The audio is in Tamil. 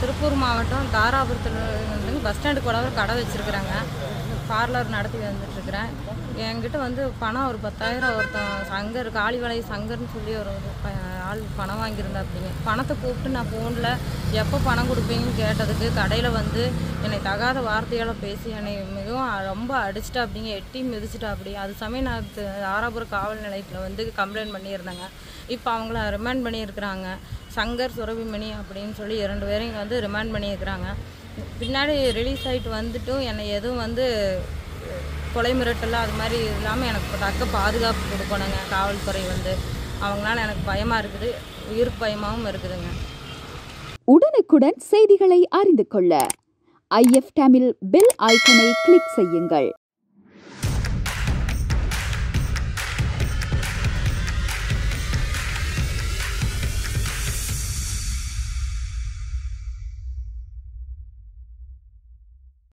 திருப்பூர் மாவட்டம் தாராபுரத்தில் வந்து பஸ் ஸ்டாண்டு கூட ஒரு கடை வச்சுருக்குறாங்க. பார்லர் நடத்தி வந்துட்டுருக்குறேன் என்கிட்ட வந்து பணம் ஒரு பத்தாயிரம் ஒருத்தன் சங்கர் காளிவளை சங்கர்னு சொல்லி ஒரு ப- ஆள் பணம் வாங்கியிருந்தா அப்படிங்க பணத்தை கூப்பிட்டு நான் ஃபோனில் எப்போ பணம் கொடுப்பீங்கன்னு கேட்டதுக்கு கடையில் வந்து என்னை தகாத வார்த்தையால் பேசி என்னை மிகவும் ரொம்ப அடிச்சிட்டா அப்படிங்க எட்டி மிதிச்சிட்டா அப்படி அது சமயம் நான் தி- ஆராபுரம் காவல் நிலையத்தில் வந்து கம்ப்ளைண்ட் பண்ணியிருந்தேங்க. இப்போ அவங்கள ரிமாண்ட் பண்ணியிருக்கிறாங்க. சங்கர் சுரபிமணி அப்படின்னு சொல்லி இரண்டு பேரையும் வந்து ரிமாண்ட் பண்ணியிருக்கிறாங்க. பின்னாடி ரிலீஸ் ஆகிட்டு வந்துட்டும். என்னை எதுவும் வந்து கொலை மிரட்டலாம் அது மாதிரி இல்லாமல் எனக்கு தக்க பாதுகாப்பு கொடுக்கணுங்க. காவல்துறை வந்து. அவங்களால எனக்கு பயமாக இருக்குது. உயிருக்கு பயமாகவும் இருக்குதுங்க. உடனுக்குடன் செய்திகளை அறிந்து கொள்ள. ஐஎஃப் டேமில் பெல் ஐக்கனை கிளிக் செய்யுங்கள்.